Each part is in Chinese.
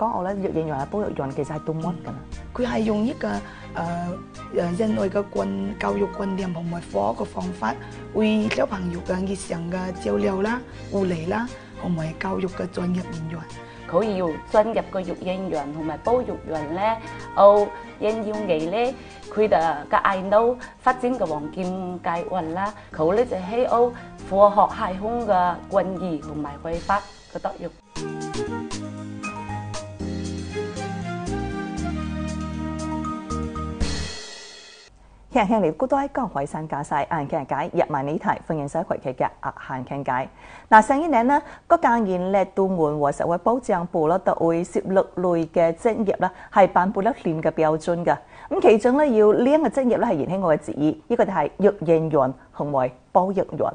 講我咧育嬰園嘅保育員其實係做乜㗎啦？佢係用一個誒誒人類嘅觀教育觀念同埋科學嘅方法，為小朋友嘅日常嘅照料啦、護理啦，同埋教育嘅專業人員。佢要進入個育嬰園同埋保育園咧，哦，應要佢咧，佢哋嘅 I know 發展嘅黃金計劃啦，佢咧就喺澳科學系統嘅關義同埋開發嘅作用。聽聽你古多講海山架勢，硬傾解入埋呢題，歡迎收睇佢嘅壓閒傾解。嗱，上一年呢，國家人力部門和社會保障部咧，就會涉六類嘅職業咧，係頒布咗新嘅標準嘅。咁其中咧，要兩個職業咧係延輕我嘅旨意，呢個就係育嬰員同埋保育員。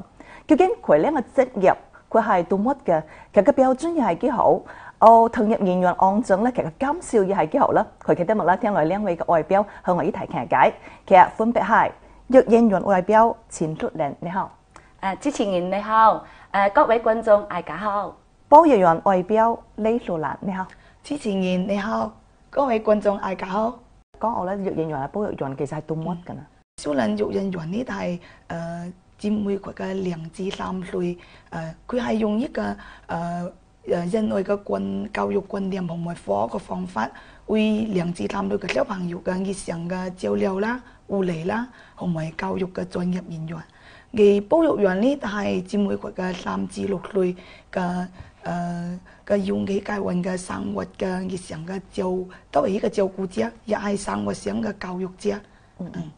究竟佢兩個職業佢係做乜嘅？其實個標準又係幾好？哦，投入演員安裝咧，其實今少又係幾好啦。佢記得冇啦，聽我兩位嘅外表向我呢題傾解。其實分別係育嬰員外表錢竹玲，你好；誒，主持人你好，誒各位觀眾大家好。保育員外表李素蘭，你好；主持人你好，各位觀眾大家好。講我咧育嬰員嘅保育員其實係做乜㗎啦？小人育嬰員呢係誒佔每個嘅兩至三歲，誒佢係用一個誒。呃人類嘅觀教育觀念同埋科學嘅方法，為兩至三歲嘅小朋友嘅日常嘅照料啦、護理啦，同埋教育嘅專業人員。而保育員呢，係佔每個嘅三至六歲嘅誒嘅用嘅介運嘅生活嘅日常嘅照，都係一個照顧者，亦係生活上嘅教育者。嗯嗯，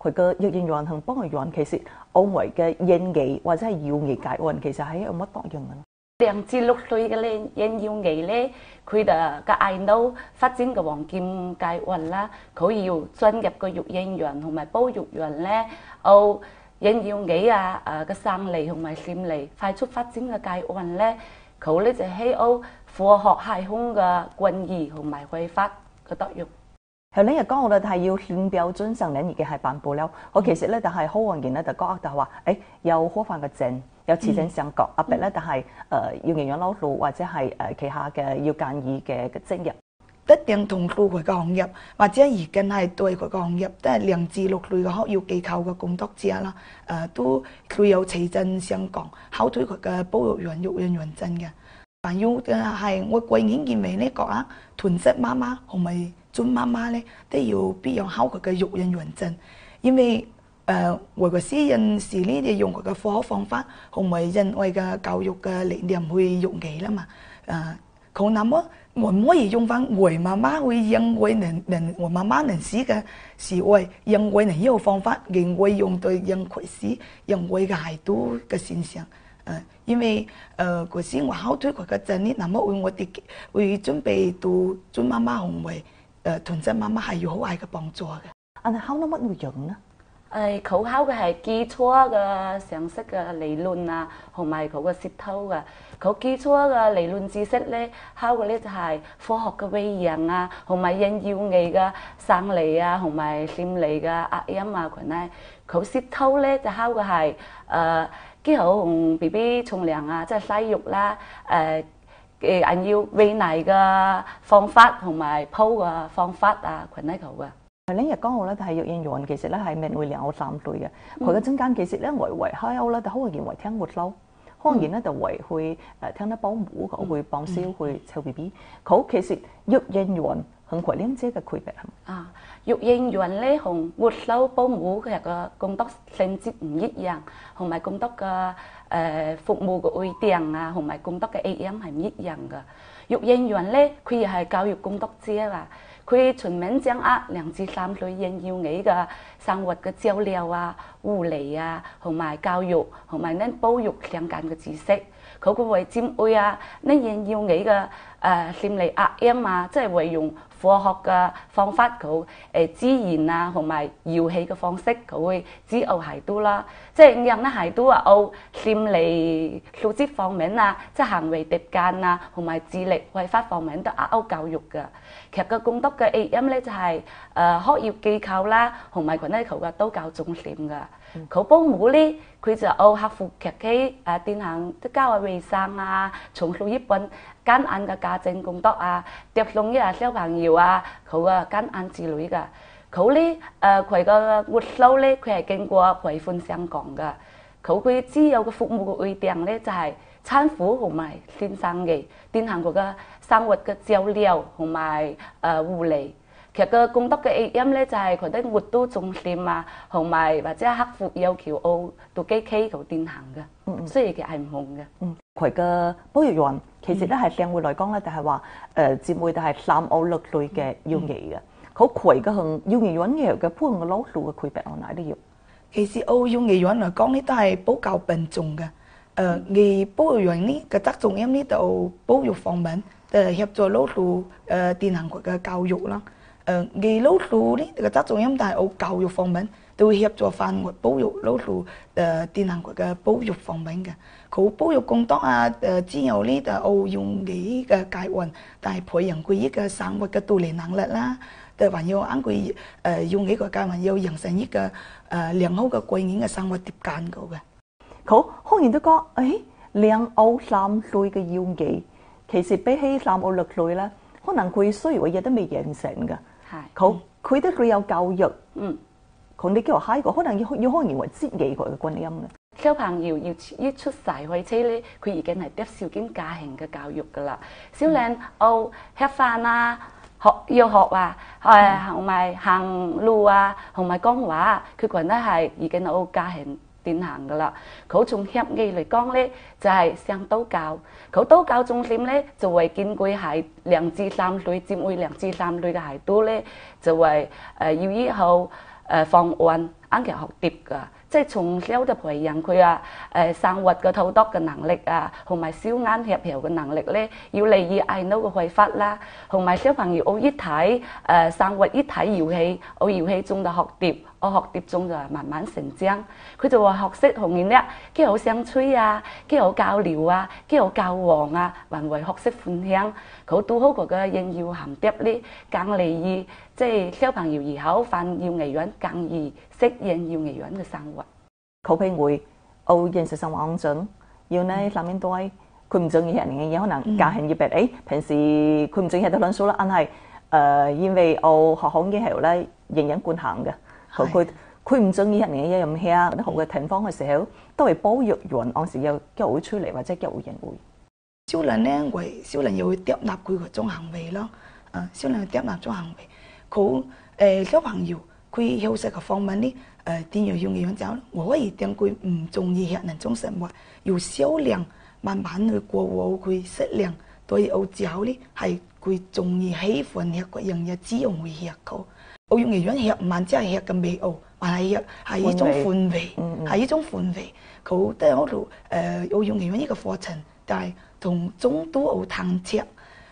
佢嘅育嬰員同保育員其實澳外嘅嬰兒或者係幼兒介運，其實係有乜作用嘅？兩至六歲嘅咧，嬰幼兒咧，佢哋嘅 I know 發展嘅黃金計劃啦，佢要進入個育嬰園同埋保育園咧，哦，嬰幼兒啊，誒嘅生理同埋心理快速發展嘅計劃咧，佢咧就喺澳科學系統嘅關義同埋開發嘅作用。後兩日講我哋係要憲標準上兩年嘅係頒布了，我其實咧就係好多人咧就講就係話，誒有科犯嘅證。有持證上角，阿伯咧，但係誒要營養攞路或者係誒旗下嘅要建議嘅嘅職業，一定同路佢嘅行業，或者而家係對佢嘅行業，都係零至六類嘅學業機構嘅工作者啦。誒都佢有持證上角，考取佢嘅保育員、育嬰員證嘅。還要嘅係我個人認為呢個啊，屯式媽媽同埋準媽媽咧，都要必要考佢嘅育嬰員證，因為。誒為個私人士呢啲用佢嘅科学方法同埋人為嘅教育嘅理念去用佢啦嘛，誒佢那么我唔可以用翻為媽媽會認為能能我媽媽能死嘅是為認為能呢個方法，認為用對認佢死認為嘅係都嘅現象，誒因為誒嗰時我考推佢嘅證呢，那麼為我哋會準備到準媽媽同埋誒屯真媽媽係要好大嘅幫助嘅。啊，你考到乜會用呢？誒，佢考嘅係基礎嘅常識嘅理論啊，同埋佢嘅舌頭嘅。佢基礎嘅理論知識咧，考嘅咧就係科學嘅餵養啊，同埋人要藝嘅生理啊，同埋心理嘅壓音啊，佢咧。佢舌頭咧就考嘅係誒幾好同 B B 沖涼啊，即係洗浴啦，誒誒按要餵奶嘅方法同埋鋪嘅方法啊，群奶球嘅。呢日講好咧，就係育嬰員，其實咧係未會兩到三歲嘅。佢嘅中間其實咧為為開歐咧，就好容易為聽活嬲，可能咧就為去誒聽得保姆，佢會幫手去湊 B B。佢其實育嬰員同佢兩者嘅區別係啊，育嬰員咧同活嬲保姆佢個工作性質唔一樣，同埋工作嘅誒服務嘅內容啊，同埋工作嘅 AM 係唔一樣嘅。育嬰員咧，佢又係教育工作者啊。佢全面掌握兩至三歲嬰幼兒嘅生活嘅照料啊、護理啊，同埋教育同埋呢保育相關嘅知識。佢會為尖愛啊，呢嬰幼兒嘅誒心理壓音啊，即係會用科學嘅方法，佢誒自然啊，同埋遊戲嘅方式，佢會指導係多啦。即係讓呢係多啊，奧心理素質方面啊，即係行為疊間啊，同埋智力開發方面都壓歐教育嘅。其實個工作嘅 A M 咧就係誒學業機構啦，同埋群體球嘅都較重點嘅。佢保姆咧，佢就學克服劇機誒進行即教育衛生啊，從事一般簡單嘅家政工作啊，接送一下小朋友啊，佢啊簡單之類嘅。佢咧誒佢個活收咧，佢係經過培訓上講嘅。佢佢主要嘅服務嘅對象咧就係產婦同埋先生嘅，進行嗰個生活嘅照料同埋誒護理。其實個功德嘅 AM 咧就係佢哋活都中心啊，同埋或者克服要求澳到機器度進行嘅，所以其實係唔同嘅。嗯，佢嘅保育員其實咧係社會嚟講咧，就係話誒姊妹就係三澳六類嘅要義嘅。佢佢嘅同幼兒園嘅嘅普通嘅老鼠嘅區別喺哪啲要？其實澳幼兒園嚟講咧，都係比較笨重嘅。誒、呃，而保育員呢嘅側重音呢就保育方面，就協助老鼠誒進行佢嘅教育啦。誒，而老鼠呢個側重音，但係澳教育方面都會協助範圍保育老鼠誒進行佢嘅保育方面嘅。佢保育工作啊，誒之後呢就澳用嘅嘅計劃，但係培養佢依個生活嘅獨立能力啦。就還要按佢誒用呢個計劃要形成一個誒良好嘅貴人嘅生活習慣嘅。好，好多人都講，誒兩澳三類嘅要義，其實比起三澳六類咧，可能佢需要嘅嘢都未形成嘅。係，好，佢都佢有教育，嗯，佢哋叫下一個，可能要要可能認為接義佢嘅觀音嘅。小朋友要一出世開始咧，佢已經係接受緊家庭嘅教育噶啦。小靚哦吃飯啊，學要學啊，誒同埋行路啊，同埋講話啊，佢全都係已經澳家庭典行噶啦。佢從協議嚟講咧，就係上道教。佢道教中心咧，就為建歸係兩至三歲，佔為兩至三歲嘅孩子咧，就為誒要以後誒放案啱嘅學碟噶。即係從小就培養佢啊，誒生活嘅操作嘅能力啊，同埋小眼協調嘅能力咧，要嚟以愛腦嘅揮發啦，同埋小朋友我一睇誒生活一睇遊戲，我遊戲中就學碟，我學碟中就慢慢成長。佢就話學識同人咧，幾好相吹啊，幾好交流啊，幾好交往啊，還為學識分享。佢都好個嘅應要含碟咧，更利於即係小朋友以後返幼兒園更易適應幼兒園嘅生活。佢譬如會，我現實生活中要呢上面多，佢唔中意人嘅嘢，可能家庭業別，誒平時佢唔中意喺度論數啦，但係誒因為我學好嘅時候咧，營養均衡嘅，佢佢佢唔中意人嘅嘢咁吃，啲好嘅地方嘅時候，都係保育員按時又叫會出嚟或者叫會人會。少人咧為少人又會接納佢嗰種行為咯，啊少人接納種行為，佢誒小朋友佢休息嘅方面咧。誒點樣用嘅樣就，我可以點佢唔中意吃人種食物，要少量慢慢去過好佢適量，對我之後咧係佢中意喜歡吃嗰樣嘢，只用會吃佢。我用嘅樣吃唔系只係吃嘅味哦，還係係一种氛圍，係一种氛围。佢都喺度诶，我用嘅樣呢个课程，但系同中都好探測，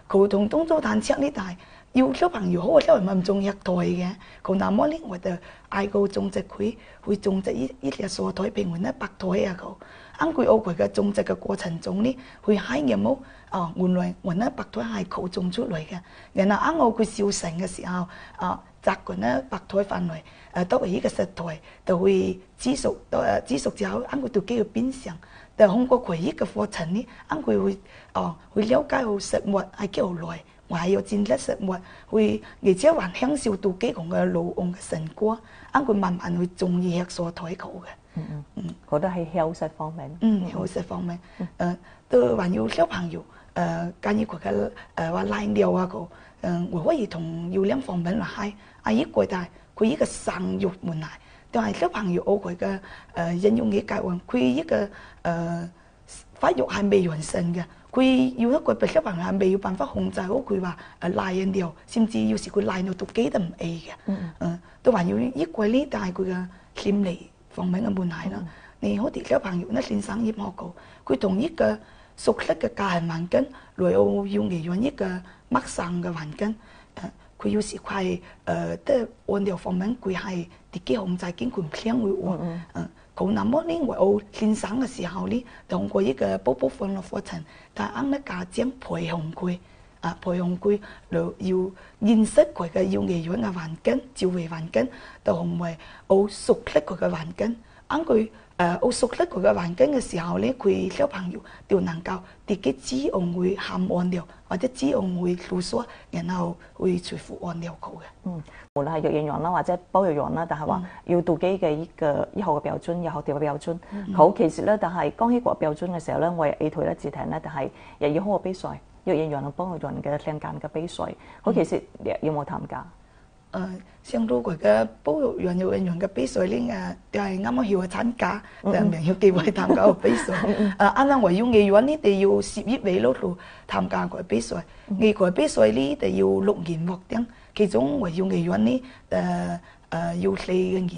佢同中都弹车呢，但係。要小朋友好啊，因為唔種一代嘅，佢那麼咧我就嗌佢種植佢，會種植一一隻傻台，譬如咧白台啊佢，啱佢學佢嘅種植嘅過程中咧，佢喺嘅冇啊，原來原來白台係佢種出嚟嘅，然後啱我佢小成嘅時候啊，摘佢咧白台翻嚟，誒都係依個石台，就會煮熟，到誒煮熟之後啱佢到幾個邊上，就通過佢依個課程咧，啱佢會哦會了解好食物係幾耐。我還要戰略食物，會而且還享受到幾項嘅勞動嘅成果，啱佢慢慢會中意吃所推求嘅。嗯嗯嗯，覺得係休息方面。嗯，休息方面，誒都還有小朋友誒，關於佢嘅誒話拉尿啊個，嗯我可以同要兩方面嚟係，啊一個就係佢依個生育問題，但係小朋友我佢嘅誒應用嘅計劃，佢依個誒發育係未完成嘅。佢要一個俾小朋友未有辦法控制好佢話誒賴人尿，甚至有時佢賴到到幾都唔起嘅，嗯，嗯，都還要一個呢，但係佢嘅心理方面嘅問題啦。你好啲小朋友咧，先生葉學過，佢同一個熟悉嘅家庭環境，來澳要嚟用一個陌生嘅環境，誒，佢有時佢係誒都按條方面佢係自己控制緊，佢唔聽會話，嗯。佢那麼呢，我先生嘅時候呢，通過一個寶寶歡樂課程，但啱啲家長培養佢，啊培養佢，要要認識佢嘅幼兒園嘅環境、教育環境，同埋好熟悉佢嘅環境，啱佢誒好熟悉佢嘅環境嘅時候咧，佢小朋友就能夠自己自用會喊按療，或者自用會訴說，然後會隨乎按療佢嘅。嗯，無論係幼兒園啦，或者保育園啦，但係話要到基嘅依個以後嘅標準，以後條嘅標準。好，其實咧，但係講起個標準嘅時候咧，我係 A 台咧自聽咧，但係又要好個比賽，幼兒園同保育園嘅兩間嘅比賽。好，其實你有冇參加？誒，像到佢嘅保育園、幼兒園嘅比賽咧，誒，就係啱啱要去參加，就未有機會參加個比賽。誒，啱啱為幼兒園呢，就要十一位攞度參加個比賽。藝術比賽呢，就要六件獲獎，其中為幼兒園呢，誒誒要四個人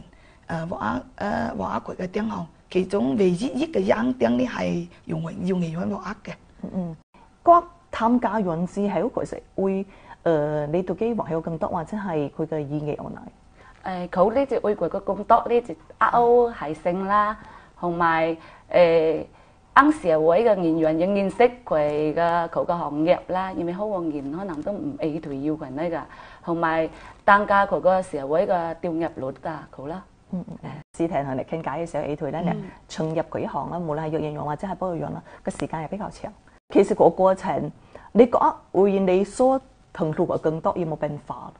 誒獲額誒獲額佢嘅獎項，其中唯一一個獎獎呢係用為幼兒園獲額嘅。嗯嗯，嗰參加完之後，其實會。誒，你自己還有更多，或者係佢嘅意義有哪？誒，佢呢隻外國嘅咁多呢，就歐係性啦，同埋誒，啱社會嘅人員應認識佢嘅佢嘅行業啦，因為好多人可能都唔會退要佢呢個，同埋增加佢個社會嘅調入率啊，佢啦。嗯嗯誒，試聽同你傾偈嘅時候，A 退咧，你進入佢行啦，無論係育嬰用或者係保育用啦，個時間係比較長。其實個過程，你覺得會你所同路啊更多有冇變化？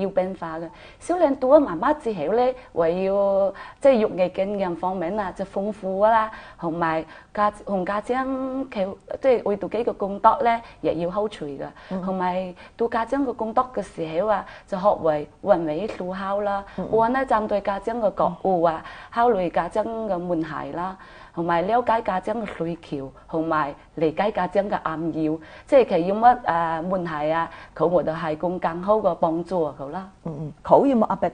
要變化嘅，小靚到咗媽媽之後咧，為要即係育兒經驗方面啊，就豐富啦，同埋家同家長佢即係為到幾個工作咧，亦要好除嘅，同埋到家長嘅工作嘅時候啊，就學會換位思考啦，我咧站對家長嘅覺悟啊，考慮家長嘅問題啦。同埋了解家長嘅需求，同埋理解家長嘅暗要，即係佢要乜誒問題啊？佢我哋係供更好嘅幫助佢啦。嗯嗯，佢要冇壓迫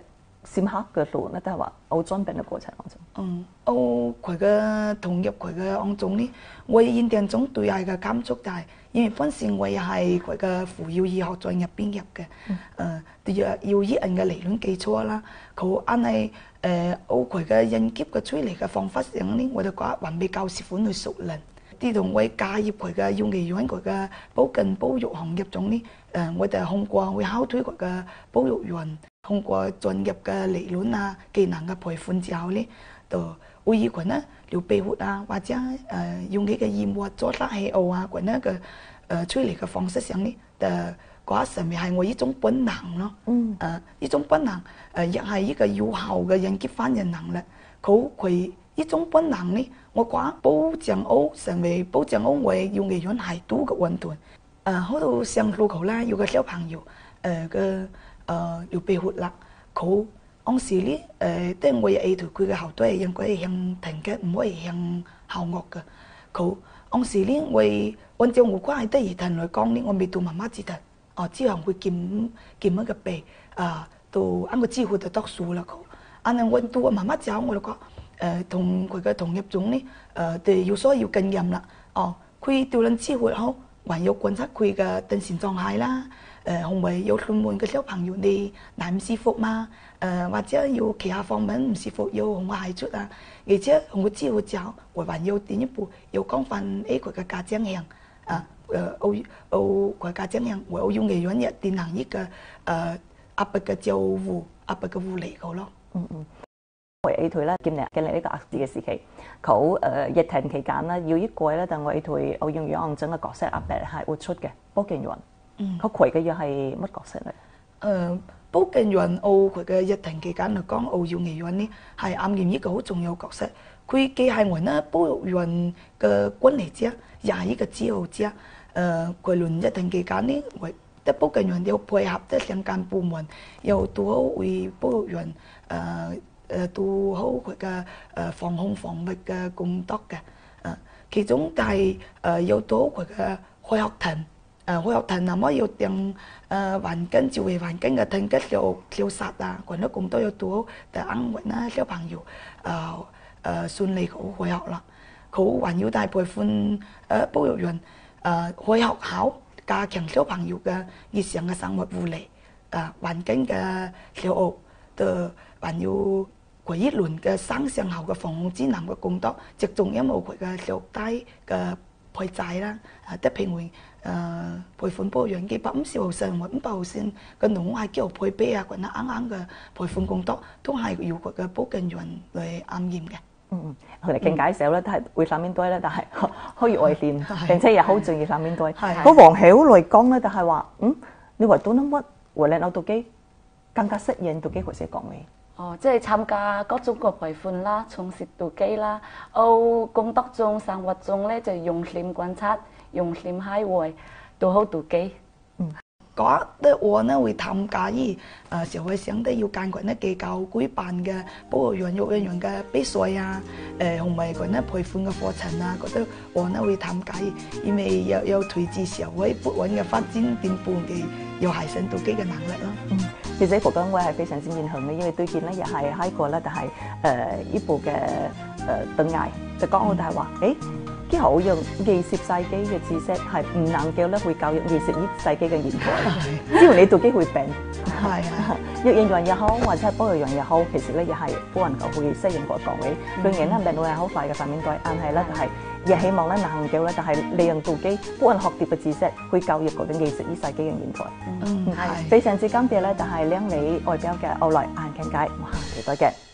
深刻嘅路那？都係話我轉變嘅過程當中。嗯，我佢嘅同入佢嘅當中呢，我印象中對佢嘅感觸就係，因為本身我又係佢嘅婦幼醫學在入邊入嘅，誒，對於要醫人嘅理論基礎啦，佢硬係。誒，我佢嘅應急嘅處理嘅方法上呢，我就覺得還比較喜歡去熟練。啲同我加入佢嘅幼兒園佢嘅保健保育行業中咧，誒，我哋通過會考推佢嘅保育員，通过專業嘅理論啊、技能嘅培訓之後咧，就會以佢呢療庇護啊，或者誒用佢嘅業務做得氣候啊，佢呢嘅誒處理嘅方式上咧，誒。嗰一上面係我一種本能咯，誒、呃、一種本能，誒亦係一個有效嘅應急反應能力。佢佢一種本能呢，我講保障屋成為保障屋為幼兒園係多嘅運動。誒好多上路口啦，有個小朋友誒嘅誒要庇護啦，佢當時呢誒，即係我有意圖佢嘅後腿應該係向停嘅，唔可以向後惡嘅。佢當時呢，我按照我關係得兒童來講呢，我未到媽媽節頭。哦，之後會檢檢一個鼻，啊，到啱個支付就得數啦。佢，啱啱我到我媽媽之後，我就講，誒同佢嘅同業總呢，誒哋要所要經驗啦。哦，佢調撚支付後，還要觀察佢嘅精神狀態啦。誒，同埋有屯門嘅小朋友你難唔舒服嘛？誒，或者要其他方面唔舒服，要同我排出啊。而且同佢支付之後，我還要進一步要講翻誒佢嘅家長向啊。呃，歐歐國家這樣，我用嘅原因進行一個呃壓迫嘅照護、壓迫嘅護理個咯。嗯嗯。我 A 隊咧，今年經歷呢個壓制嘅時期，佢誒疫情期間咧，要一個咧，但我 A 隊我用樣整個角色壓迫係活出嘅保健員。嗯。佢攰嘅又係乜角色咧？誒，保健員澳佢嘅疫情期間嚟講，歐用嘅員呢係擔任一個好重要角色。佢既係我呢保育員嘅管理者，也係一個指導者。誒，佢輪一定期間呢，為啲保健員要配合啲相關部門，又做好為保育員誒誒做好佢嘅誒防控防疫嘅工作嘅。誒，其中就係誒要做好佢嘅開學亭，誒開學亭那麼要定誒環境照護環境嘅清潔消消殺啊，嗰啲工作要做好，就安穩啦小朋友誒誒順利好開學啦。佢還要大培訓誒保育員。誒去學校加強小朋友嘅日常嘅生活護理，誒環境嘅教育，都還要佢一輪嘅生上後嘅防控指南嘅工作，集中因為佢嘅小低嘅配債啦，誒得平會誒培訓保養嘅百五十毫線或五百號線嘅農係叫配備啊，嗰啲啱啱嘅培訓工作都係要佢嘅保健員嚟擔任嘅。嗯，佢哋傾偈時候咧，都係會諗面堆 咧，但係可以外練，係並且又好中意諗面堆。係嗰黃曉嚟講咧，就係話，嗯，你話到乜乜，為你攞到機更加適應到機會先講你。哦，即係參加各種嘅培訓啦，從事到機啦哦工作中、生活中咧就用心觀察，用心體會，做好到機。嗰啲我呢會參加於誒社會上都要間群咧機構舉辦嘅保育員育人員嘅比賽啊，誒同埋群咧培訓嘅課程啊，嗰啲我呢會參加，因為有有推至社會不穩嘅發展進步嘅有提升到機嘅能力咯。嗯，其實呢部嘅我係非常之認同嘅，因為對見咧又係喺個咧，就係誒一部嘅誒斷崖就講我就係話，誒幾好用二十世紀嘅知識係唔能夠咧去教育二十一世紀嘅現代，只要你到機會病，係啊，育人員又好或者係保育員又好，其實咧亦係冇人夠去適應個崗位，當然咧病到係好快嘅發面對，但係咧就係亦希望咧能夠咧就係利用到機幫人學習嘅知識去教育嗰啲二十一世紀嘅現代。嗯係。非常之感謝咧，就係兩位外表嘅奧萊眼鏡界，我下期再見。